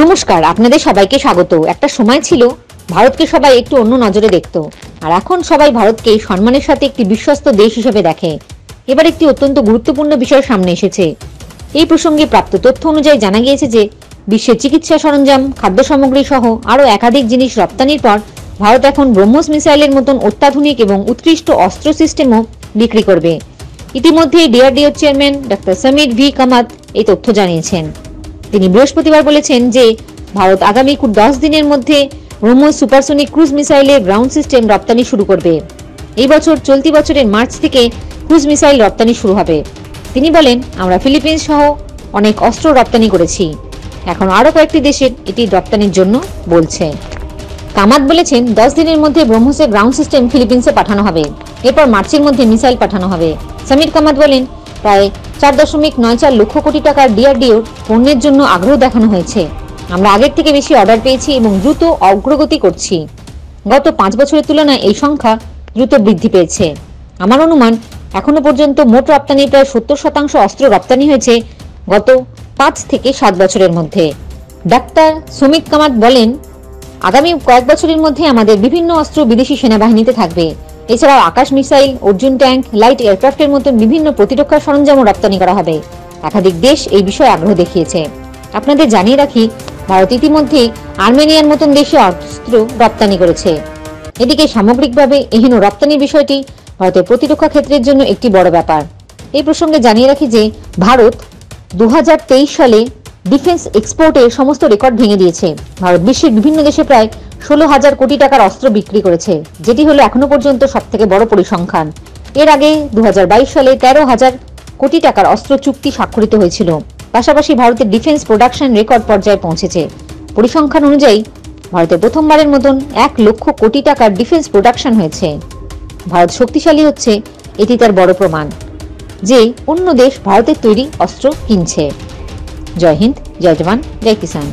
নমস্কার, আপনাদের সবাইকে স্বাগত। একটা সময় ছিল, ভারতকে সবাই একটু অন্য নজরে দেখত। আর এখন সবাই ভারতকে সম্মানের সাথে একটি বিশ্বস্ত দেশ হিসেবে দেখে। এবার একটি অত্যন্ত গুরুত্বপূর্ণ বিষয় সামনে এসেছে। এই প্রসঙ্গে প্রাপ্ত তথ্য অনুযায়ী জানা গিয়েছে যে, বিশ্বের চিকিৎসা সরঞ্জাম, খাদ্য সামগ্রী সহ আরও একাধিক জিনিস রপ্তানির পর ভারত এখন ব্রহ্মস মিসাইলের মতন অত্যাধুনিক এবং উৎকৃষ্ট অস্ত্র সিস্টেমও বিক্রি করবে। ইতিমধ্যে DRDO chairman doctor Samir V Kamat এই তথ্য জানিয়েছেন। তিনি বৃহস্পতিবার বলেছেন যে, ভারত আগামী দশ দিনের মধ্যে ব্রহ্মোস সুপারসোনিক ক্রুজ মিসাইলের গ্রাউন্ড সিস্টেম রপ্তানি শুরু করবে। এই বছর চলতি বছরের মার্চ থেকে ক্রুজ মিসাইল রপ্তানি শুরু হবে। তিনি বলেন, আমরা ফিলিপিন্স সহ অনেক অস্ত্র রপ্তানি করেছি। এখন আরও কয়েকটি দেশের এটি রপ্তানির জন্য বলছে। কামাত বলেছেন, দশ দিনের মধ্যে ব্রহ্মসের গ্রাউন্ড সিস্টেম ফিলিপিন্সে পাঠানো হবে। এরপর মার্চের মধ্যে মিসাইল পাঠানো হবে। সমীর কামাত বলেন, প্রায় চার দশমিক নয় চার লক্ষ কোটি টাকার ডিআরডিও পণ্যের জন্য আগ্রহ দেখানো হয়েছে। আমরা আগের থেকে বেশি অর্ডার পেয়েছি এবং দ্রুত অগ্রগতি করছি। গত পাঁচ বছরের তুলনায় এই সংখ্যা দ্রুত বৃদ্ধি পেয়েছে। আমার অনুমান, এখনও পর্যন্ত মোট রপ্তানির প্রায় সত্তর শতাংশ অস্ত্র রপ্তানি হয়েছে গত পাঁচ থেকে সাত বছরের মধ্যে। ডাক্তার সুমিত কামাত বলেন, আগামী কয়েক বছরের মধ্যে আমাদের বিভিন্ন অস্ত্র বিদেশি সেনাবাহিনীতে থাকবে। এছাড়াও Akash missile, Arjun tank, light এয়ারক্রাফটের মতন বিভিন্ন প্রতিরক্ষা সরঞ্জামও রপ্তানি করা হবে। একাধিক দেশ এই বিষয়ে আগ্রহ দেখিয়েছে। আপনাদের জানিয়ে রাখি, ভারত ইতিমধ্যে আর্মেনিয়ার মতন দেশে অস্ত্র রপ্তানি করেছে। এদিকে সামগ্রিকভাবে এহেন রপ্তানির বিষয়টি ভারতের প্রতিরক্ষা ক্ষেত্রের জন্য একটি বড় ব্যাপার। এই প্রসঙ্গে জানিয়ে রাখি যে, ভারত দু হাজার তেইশ সালে ডিফেন্স এক্সপোর্টের সমস্ত রেকর্ড ভেঙে দিয়েছে। ভারত বিশ্বের বিভিন্ন দেশে প্রায় ষোলো হাজার কোটি টাকার অস্ত্র বিক্রি করেছে, যেটি হলো এখনও পর্যন্ত সব থেকে বড় পরিসংখ্যান। এর আগে দু হাজার বাইশ সালে তেরো হাজার কোটি টাকার অস্ত্র চুক্তি স্বাক্ষরিত হয়েছিল। পাশাপাশি ভারতের ডিফেন্স প্রোডাকশন রেকর্ড পর্যায়ে পৌঁছেছে। পরিসংখ্যান অনুযায়ী, ভারতে প্রথমবারের মতন এক লক্ষ কোটি টাকার ডিফেন্স প্রোডাকশন হয়েছে। ভারত শক্তিশালী হচ্ছে, এটি তার বড় প্রমাণ, যে অন্য দেশ ভারতের তৈরি অস্ত্র কিনছে। জয় হিন্দ, জয় জওয়ান, জয় কিষান